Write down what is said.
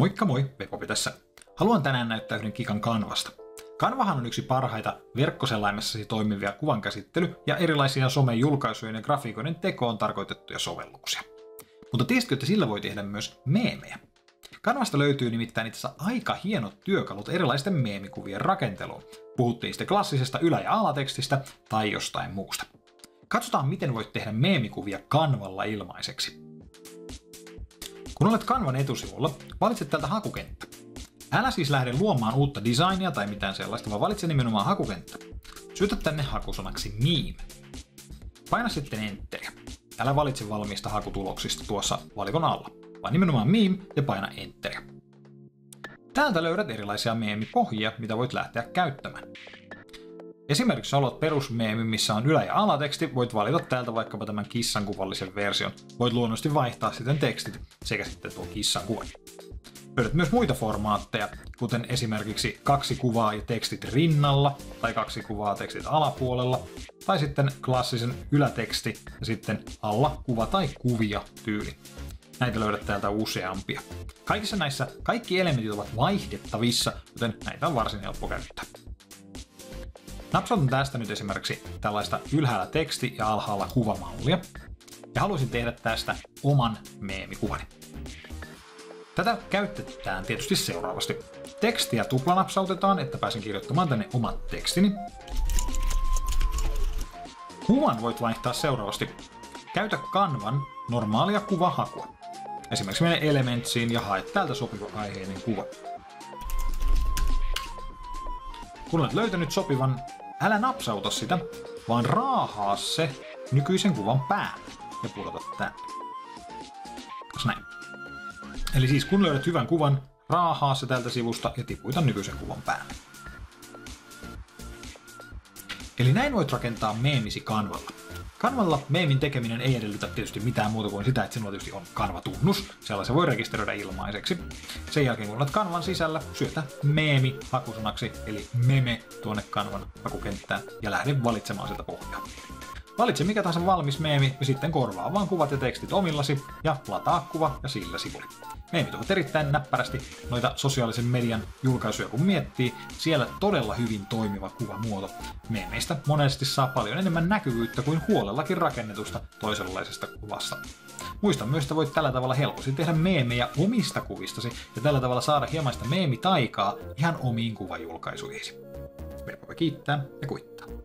Moikka moi, Vepopi tässä. Haluan tänään näyttää yhden kikan kanvasta. Kanvahan on yksi parhaita verkkoselaimessasi toimivia kuvankäsittely- ja erilaisia somejulkaisujen ja grafiikoiden tekoon tarkoitettuja sovelluksia. Mutta tiesitkö, että sillä voi tehdä myös meemejä? Kanvasta löytyy nimittäin itse aika hienot työkalut erilaisten meemikuvien rakenteluun. Puhuttiin sitten klassisesta ylä- ja alatekstistä tai jostain muusta. Katsotaan, miten voit tehdä meemikuvia kanvalla ilmaiseksi. Kun olet Kanvan etusivulla, valitset täältä hakukenttä. Älä siis lähde luomaan uutta designia tai mitään sellaista, vaan valitse nimenomaan hakukenttä. Syötä tänne hakusanaksi meme. Paina sitten enteriä. Älä valitse valmiista hakutuloksista tuossa valikon alla, vaan nimenomaan meme ja paina enteriä. Täältä löydät erilaisia meemipohjia, mitä voit lähteä käyttämään. Esimerkiksi haluat perusmeemi, missä on ylä- ja alateksti, voit valita täältä vaikkapa tämän kissan kuvallisen version. Voit luonnollisesti vaihtaa sitten tekstit sekä sitten tuo kissan kuvan. Löydät myös muita formaatteja, kuten esimerkiksi kaksi kuvaa ja tekstit rinnalla, tai kaksi kuvaa tekstit alapuolella, tai sitten klassisen yläteksti ja sitten alla kuva tai kuvia tyyli. Näitä löydät täältä useampia. Kaikissa näissä kaikki elementit ovat vaihdettavissa, joten näitä on varsin helppo käyttää. Napsautan tästä nyt esimerkiksi tällaista ylhäällä teksti ja alhaalla kuvamallia. Ja haluaisin tehdä tästä oman meemikuvani. Tätä käytetään tietysti seuraavasti. Tekstiä tuplanapsautetaan, että pääsen kirjoittamaan tänne omat tekstini. Kuvan voit vaihtaa seuraavasti. Käytä kanvan normaalia kuvahakua. Esimerkiksi mene Elementsiin ja hae täältä sopiva aiheinen kuva. Kun olet löytänyt sopivan, älä napsauta sitä, vaan raahaa se nykyisen kuvan päälle ja pudota tänne. Kas näin. Eli siis kun löydät hyvän kuvan, raahaa se tältä sivusta ja tipuita nykyisen kuvan päälle. Eli näin voit rakentaa meemisi kanvalla. Kanvalla meemin tekeminen ei edellytä tietysti mitään muuta kuin sitä, että sinulla tietysti on kanvatunnus. Sellaisen voi rekisteröidä ilmaiseksi. Sen jälkeen kun olet kanvan sisällä, syötä meemi hakusanaksi, eli meme tuonne kanvan hakukenttään ja lähde valitsemaan sieltä pohjaa. Valitse mikä tahansa valmis meemi ja sitten korvaa vaan kuvat ja tekstit omillasi ja lataa kuva ja sillä sivuli. Meemit ovat erittäin näppärästi noita sosiaalisen median julkaisuja kun miettii, siellä todella hyvin toimiva kuvamuoto. Meemeistä monesti saa paljon enemmän näkyvyyttä kuin huolellakin rakennetusta toisenlaisesta kuvasta. Muista myös, että voit tällä tavalla helposti tehdä meemejä omista kuvistasi ja tällä tavalla saada hieman sitä meemitaikaa ihan omiin kuvajulkaisuihin. Verkko kiittää ja kuittaa.